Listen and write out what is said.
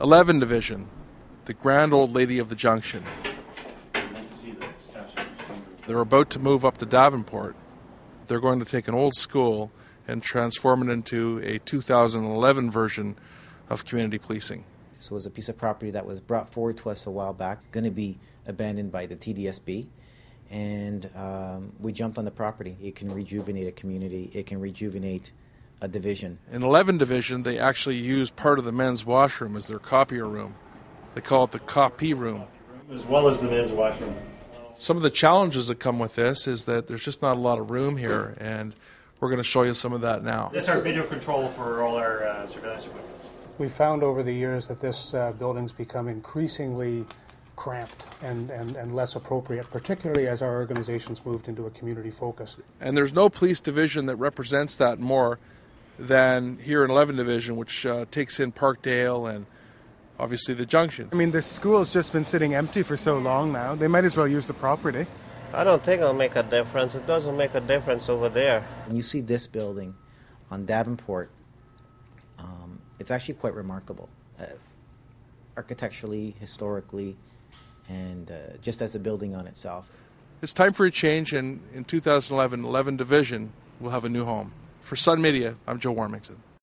11 Division, the grand old lady of the junction. They're about to move up to Davenport. They're going to take an old school and transform it into a 2011 version of community policing. This was a piece of property that was brought forward to us a while back, going to be abandoned by the TDSB. And um, we jumped on the property. It can rejuvenate a community, it can rejuvenate a division. In 11 Division, they actually use part of the men's washroom as their copier room. They call it the copy room. As well as the men's washroom. Some of the challenges that come with this is that there's just not a lot of room here, and we're going to show you some of that now. This is our video control for all our uh, surveillance equipment. We found over the years that this uh, building's become increasingly cramped and, and, and less appropriate, particularly as our organizations moved into a community focus. And there's no police division that represents that more than here in 11 Division, which uh, takes in Parkdale and obviously the junction. I mean, the school's just been sitting empty for so long now. They might as well use the property. I don't think it'll make a difference. It doesn't make a difference over there. When you see this building on Davenport, um, it's actually quite remarkable. Uh, architecturally, historically, and uh, just as a building on itself. It's time for a change, and in 2011, 11 Division will have a new home. For Sun Media, I'm Joe Warmington.